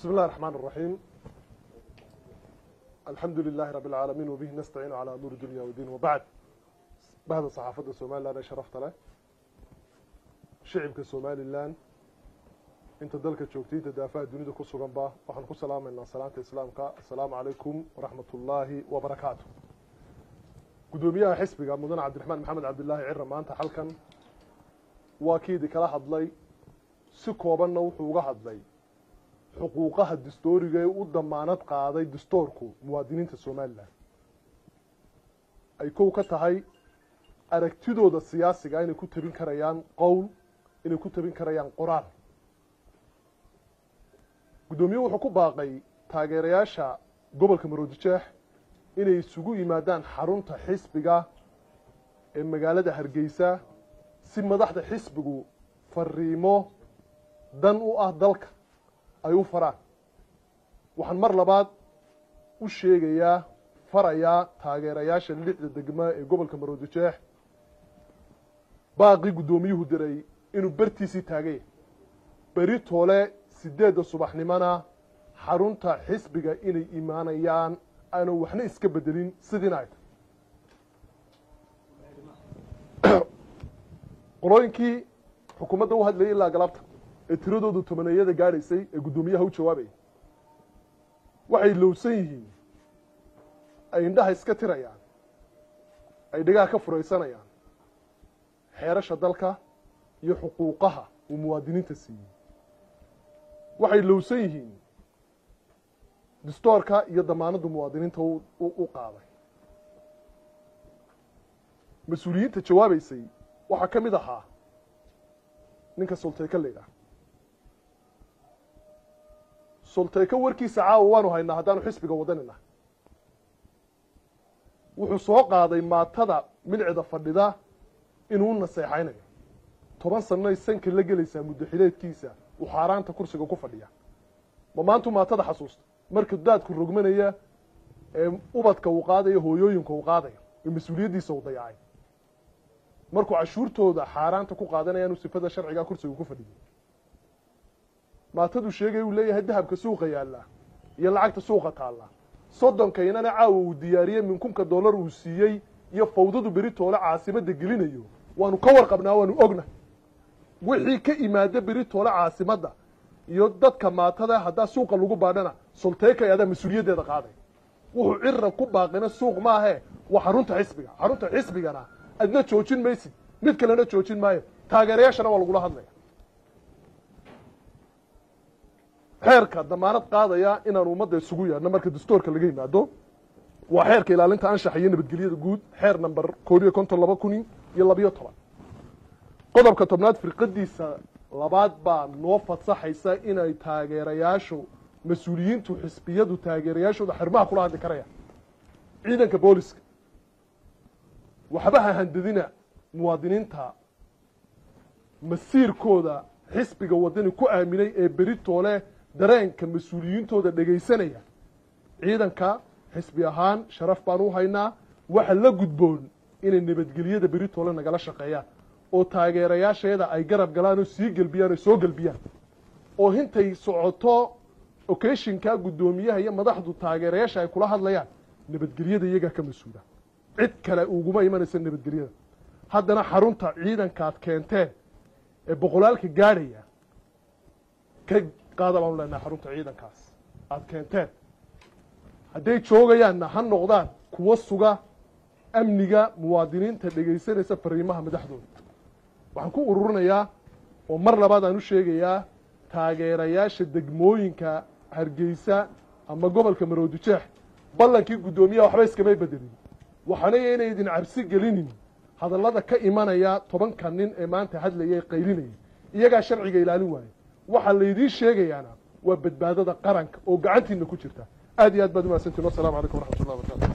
بسم الله الرحمن الرحيم الحمد لله رب العالمين وبه نستعين على أمور الدنيا والدين وبعد بعد صحافة الصومال أنا شرفت له شعبك سومالي لان انت دلك joogtay tadaafaha dunida ku sugan ba waxaan ku salaamaynaa salaanta islaamka assalaamu calaykum waraxmat ullaahi wabarakaatu guddoomiyaha xisbiga mudane cabdiraxmaan maxamed cabdilaahi cira maanta halkan waa kiidi kala hadlay si koobanna wuxuu uga hadlay xuquuqaha dastooriga ee u damaanad qaaday dastoorku muwaadiniinta somalilan. Ay kow ka tahay aragtidooda siyaasiga inay ku tabin karayaan qowl inay ku tabin karayaan qoraal. Guddoomiye wuxuu ku baaqay taageerayaasha gobolka maroodijeex inay isugu yimaadaan xarunta xisbiga ee magaalada hargeysa si madaxda xisbigu fariimo dan u ah dalka ay u faraan waxaan mar labaad u sheegayaa farayaa taageerayaasha lixda degma ee gobolka maroodijeex baaqii guddoomiyuhu diray inuu bertiisii taagay. Beri toole sideedda subaxnimona xarunta xisbiga inay imaanayaan aanu waxna iska bedelin sidiina ay tahay. Qolooyinkii xukuumadda u hadlayay ilaa galabta ee tiradoodu tobaneeyada gaadhaysay ee guddoomiyaha u jawaabayay waxay lowsan yihiin. Ay indhaha iska tirayaan. Ay dhegaha ka furaysanayaan. Xeerasha dalka iyo xuquuqaha uu muwaadiniinta siiyey. Waxay lowsan yihiin. Dastoorka iyo damaanadda muwaadiniinta u qaaday. Mas'uuliyiinta jawaabaysay waxaa ka mid ahaa ninka sulteyka la sulteyka warkiisa caawa waanu haynaa haddaanu xisbiga wadanina wuxuu soo qaaday maatada milcida fadhida inuu naseexaynayo. Toban sannoay sanka la gelaysaa muddaxileedkiisa uu xaaraanta kursiga ku fadhiya. Ma maantu maatada xasuusta marka daadku rogmanaya ee ubadka uu qaadayo hooyooyinka uu qaadayo ee mas'uuliyaddiisa uu dayacay. Markuu cashuurtooda xaaraanta ku qaadanaya inuu sifada sharcigaa kursiga ku fadhiyay maataduu sheegay uu leeyahay dahabka suuqa yaallaa iyo lacagta suuqa taallaa sodonkaynana caawa uu diyaariyey minkunka dollar uu siiyey iyo fawdadu beri toole caasimadda gelinayo. Waanu ka warqabnaa waanu ogna. Wixii ka imaada beri toole caasimadda iyo dadka maatada haddaa suuqa lagu baadhana solteekay adaa mas'uuliyaddeeda qaaday. Wuxuu cira ku baaqina suuq maahe waa xarunta xisbiga. Xarunta xisbigana adna joojin maysid. Mid kalena joojin maayo. Taageerayaashana waa lagula hadlaya xeerka damaanad qaadaya inaanu ummadda isugu yaadhno marka dastoorka laga yimaado waa xeerka ilaalinta anshaxa iyo nabadgelyada guud xeer number koob iyo konton laba kun iyo labiyo toban. Qodobka tobnaad firqadiisa labaad baa noo fasaxaysa inay taageerayaashu mas'uuliyiintu xisbiyadu taageerayaashooda xirmaha kula hadli karayaan. Ciidanka booliska waxba ha handadina muwaadiniinta masiirkooda xisbiga wadani ku aaminay ee beri toole dareenka mas'uuliyiintooda dhegaysanaya. Ciidanka xisbi ahaan sharaf baan u haynaa waxa la gudboon inay nabadgelyada beri toole nagala shaqeeyaan. Oo taageerayaasheeda ay garab galaan oo sii gelbiyaan oo soo gelbiyaan oo hintay socoto ocashinka guddoomiyaha iyo madaxdu taageerayaasha ay kula hadlayaan nabadgelyada iyagaa ka mas'uula. Cid kale uguma imanaysa nabadgelyada. Haddana xarunta ciidankaad keenteen ee boqolaalka gaadhaya qaada baanu leenahay xarunta ciidankaas. Aada keenteen. Hadday joogayaanna ha noqdaan kuwa suga amniga muwaadiniinta dhegaysanaysa fariimaha madaxdooda. Waxaan ku ururinayaa oo mar labaad aan u sheegayaa taageerayaasha degmooyinka hargeysa ama gobolka maroodijeex ballankii guddoomiyaha waxba iskamay bedelin. Waxaana inay cabsi gelinin. Hadallada ka imanaya tobanka nin ee maanta hadlaya ee qaylinaya iyagaa sharciga ilaalin waaya waxaa laydiin sheegayaana waa badbaadada qaranka oo gacantiina ku jirta. Aad iyo aad baad umahadsantiin wassalamu calaykum waraxmat ullah wabarakatu